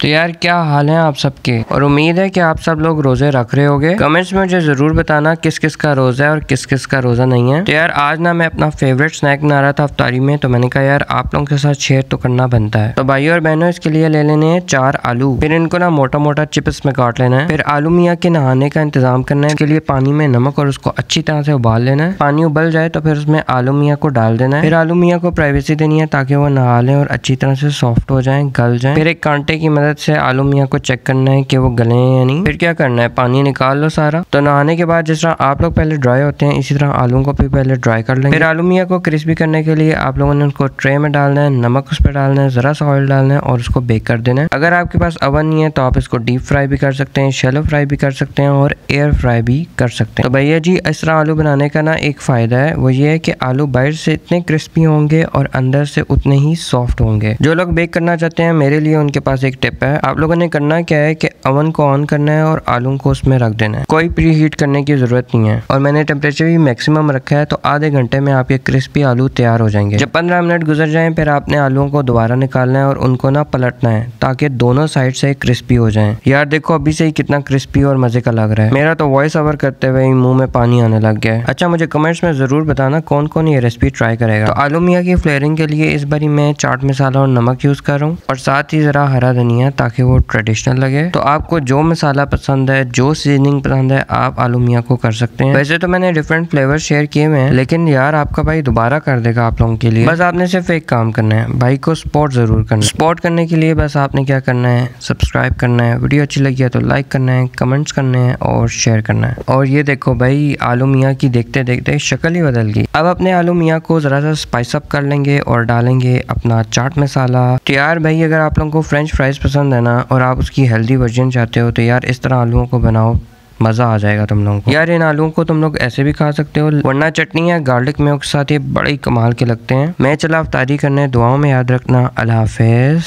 तो यार क्या हाल है आप सबके? और उम्मीद है कि आप सब लोग रोज़े रख रहे होगे। कमेंट्स में मुझे ज़रूर बताना किस किस का रोजा है और किस किस का रोजा नहीं है। तो यार, आज ना मैं अपना फेवरेट स्नैक बना रहा था अफ्तारी में तो मैंने कहा, यार, आप लोगों के साथ शेयर तो करना बनता है। तो भाई और बहनों, इसके लिए ले लेने हैं चार आलू। फिर इनको ना मोटा मोटा चिप्स में काट लेना है। फिर आलू मियाँ के नहाने का इंतज़ाम करना है। इसके लिए पानी में नमक और उसको अच्छी तरह से उबाल लेना है। पानी उबल जाए तो फिर उसमें आलू मियाँ को डाल देना है। फिर आलू मियाँ को प्राइवेसी देनी है ताकि वो नहा लें और अच्छी तरह से सॉफ्ट हो जाए, गल जाए। फिर एक कांटे की मदद से आलू मियाँ को चेक करना है कि वो गले हैं या नहीं। फिर क्या करना है? पानी निकाल लो सारा। तो नहाने के बाद जिस तरह आप लोग पहले ड्राई होते हैं, इसी तरह आलू को भी पहले ड्राई कर लेंगे। फिर आलू मियाँ को क्रिस्पी करने के लिए आप लोगों ने उसको ट्रे में डालना है, नमक उस पर डालना है, जरा सा ऑयल डालना है और उसको बेक कर देना है। अगर आपके पास अवन नहीं है तो आप इसको डीप फ्राई भी कर सकते हैं शेलो फ्राई भी कर सकते हैं और एयर फ्राई भी कर सकते हैं। तो भैया जी, इस तरह आलू बनाने का ना एक फ़ायदा है, वो ये है कि आलू बाहर से इतने क्रिस्पी होंगे और अंदर से उतने ही सॉफ्ट होंगे। जो लोग बेक करना चाहते हैं, मेरे लिए उनके पास एक टिप है। आप लोगों ने करना क्या है कि अवन को ऑन करना है और आलू को उसमें रख देना है। कोई प्री हीट करने की ज़रूरत नहीं है। और मैंने टेम्परेचर भी मैक्सिमम रखा है तो आधे घंटे में आपके क्रिस्पी आलू तैयार हो जाएँगे। जब पंद्रह मिनट गुजर जाए, फिर आपने आलूओं को दोबारा निकालना है और उनको ना पलटना है, ताकि दोनों साइड से क्रिस्पी हो जाए। यार देखो, अभी से ही कितना क्रिस्पी और मज़े का लग रहा है। मेरा तो वॉइस ओवर करते हुए मुँह में पानी आने लग गया है। अच्छा मुझे कमेंट्स में ज़रूर बताना कौन कौन ये रेसिपी ट्राई करेगा। तो आलू मियाँ की फ्लेयरिंग के लिए इस बारी मैं चाट मसाला और नमक यूज़ कर रहा हूँ। और साथ ही जरा हरा धनिया ताकि वो ट्रेडिशनल लगे। तो आपको जो मसाला पसंद है, जो सीजनिंग पसंद है, आप आलू मियाँ को कर सकते हैं। वैसे तो मैंने डिफरेंट फ्लेवर शेयर किए हुए हैं, लेकिन यार आपका भाई दोबारा कर देगा आप लोगों के लिए। बस आपने सिर्फ़ एक काम करना है, भाई को सपोर्ट ज़रूर करना सपोर्ट करने के लिए बस आपने क्या करना है सब्सक्राइब करना है। वीडियो अच्छी लगी है तो लाइक करना है कमेंट्स करने हैं और शेयर करना है। और ये देखो भाई, आलू मियाँ की देखते देखते शक्ल ही बदल गई। अब अपने आलू मियाँ को जरा सा स्पाइस अप कर लेंगे और डालेंगे अपना चाट मसाला। तो यार भाई, अगर आप लोगों को फ्रेंच फ्राइज पसंद है ना, और आप उसकी हेल्दी वर्जन चाहते हो तो यार इस तरह आलुओं को बनाओ, मज़ा आ जाएगा तुम लोगों को। यार इन आलुओं को तुम लोग ऐसे भी खा सकते हो, वरना चटनी या गार्लिक में के साथ ये बड़े कमाल के लगते हैं। मैं चला अफ्तारी करने, दुआओं में याद रखना, अल्लाह हाफिज़।